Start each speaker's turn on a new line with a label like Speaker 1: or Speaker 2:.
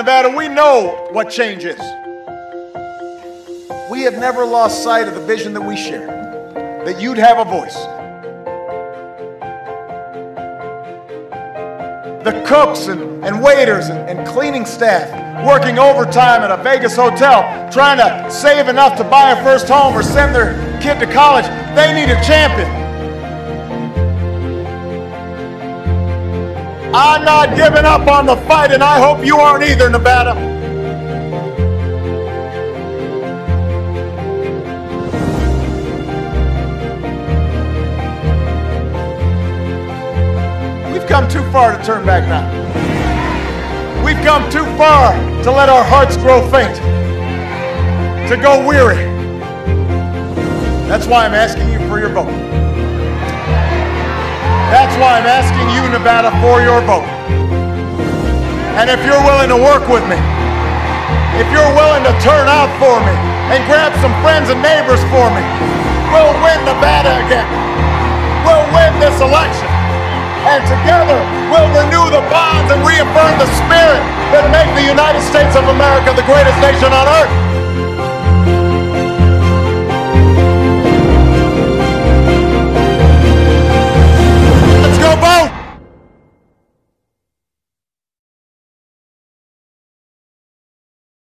Speaker 1: Nevada, we know what change is. We have never lost sight of the vision that we share, that you'd have a voice. The cooks and, and waiters and, and cleaning staff working overtime at a Vegas hotel, trying to save enough to buy a first home or send their kid to college, they need a champion. I'm not giving up on the fight, and I hope you aren't either, Nevada. We've come too far to turn back now. We've come too far to let our hearts grow faint, to go weary. That's why I'm asking you for your vote. That's why I'm asking you, Nevada, for your vote. And if you're willing to work with me, if you're willing to turn out for me and grab some friends and neighbors for me, we'll win Nevada again. We'll win this election. And together we'll renew the bonds and reaffirm the spirit that make the United States of America the greatest nation on earth.